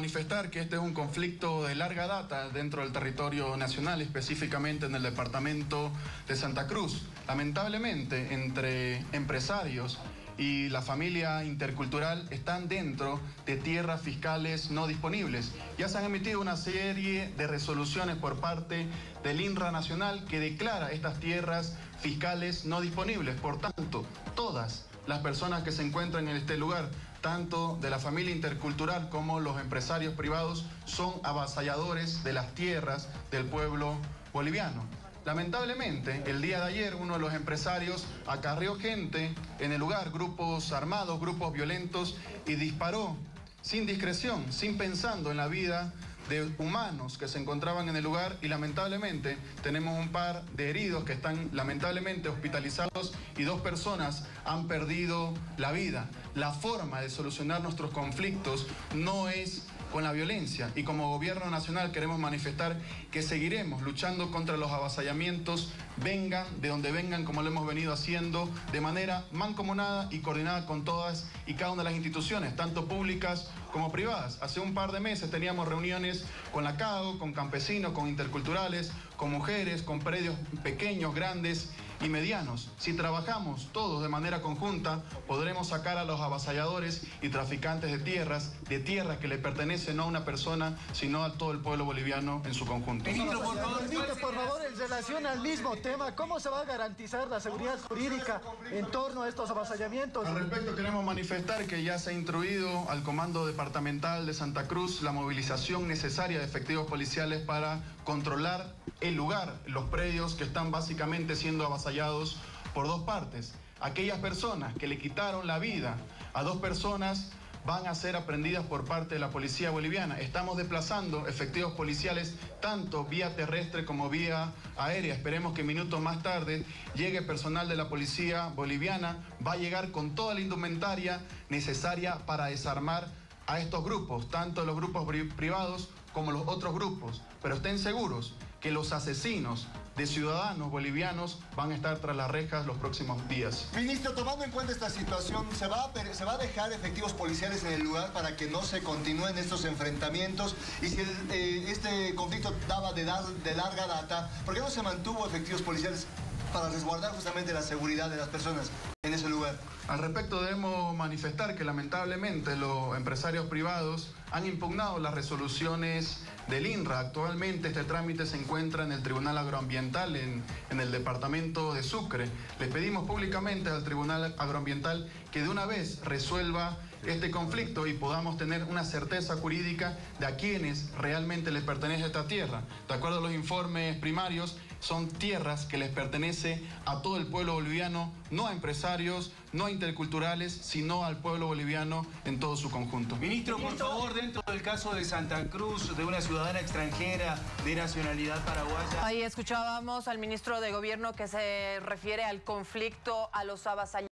manifestar que este es un conflicto de larga data dentro del territorio nacional, específicamente en el departamento de Santa Cruz. Lamentablemente, entre empresarios y la familia intercultural están dentro de tierras fiscales no disponibles. Ya se han emitido una serie de resoluciones por parte del INRA Nacional que declara estas tierras fiscales no disponibles. Por tanto, todas las personas que se encuentran en este lugar, tanto de la familia intercultural como los empresarios privados, son avasalladores de las tierras del pueblo boliviano. Lamentablemente, el día de ayer uno de los empresarios acarreó gente en el lugar, grupos armados, grupos violentos, y disparó sin discreción, sin pensando en la vida de humanos que se encontraban en el lugar y lamentablemente tenemos un par de heridos que están lamentablemente hospitalizados y dos personas han perdido la vida. La forma de solucionar nuestros conflictos no es con la violencia y como gobierno nacional queremos manifestar que seguiremos luchando contra los avasallamientos, vengan de donde vengan como lo hemos venido haciendo de manera mancomunada y coordinada con todas y cada una de las instituciones, tanto públicas como privadas. Hace un par de meses teníamos reuniones con la CAO, con campesinos, con interculturales, con mujeres, con predios pequeños, grandes y medianos. Si trabajamos todos de manera conjunta, podremos sacar a los avasalladores y traficantes de tierras, de tierras que le pertenecen no a una persona, sino a todo el pueblo boliviano en su conjunto. Ministro, por favor, por favor, en relación al mismo tema, ¿cómo se va a garantizar la seguridad jurídica en torno a estos avasallamientos? Al respecto, queremos manifestar que ya se ha instruido al Comando Departamental de Santa Cruz la movilización necesaria de efectivos policiales para controlar el lugar, los predios que están básicamente siendo avasallados por dos partes. Aquellas personas que le quitaron la vida a dos personas van a ser aprendidas por parte de la policía boliviana. Estamos desplazando efectivos policiales tanto vía terrestre como vía aérea. Esperemos que minutos más tarde llegue personal de la policía boliviana. Va a llegar con toda la indumentaria necesaria para desarmar a estos grupos, tanto los grupos privados como los otros grupos. Pero estén seguros que los asesinos de ciudadanos bolivianos van a estar tras las rejas los próximos días. Ministro, tomando en cuenta esta situación, ¿se va a, dejar efectivos policiales en el lugar para que no se continúen estos enfrentamientos? Y si eh, este conflicto daba de, de larga data, ¿por qué no se mantuvo efectivos policiales para resguardar justamente la seguridad de las personas en ese lugar? Al respecto debemos manifestar que lamentablemente los empresarios privados han impugnado las resoluciones del INRA. Actualmente este trámite se encuentra en el Tribunal Agroambiental en, en el departamento de Sucre. Les pedimos públicamente al Tribunal Agroambiental que de una vez resuelva este conflicto y podamos tener una certeza jurídica de a quienes realmente les pertenece esta tierra. De acuerdo a los informes primarios, son tierras que les pertenece a todo el pueblo boliviano, no a empresarios, no a interculturales, sino al pueblo boliviano en todo su conjunto. Ministro, por favor, dentro del caso de Santa Cruz, de una ciudadana extranjera de nacionalidad paraguaya. Ahí escuchábamos al ministro de Gobierno que se refiere al conflicto, a los avasallamientos.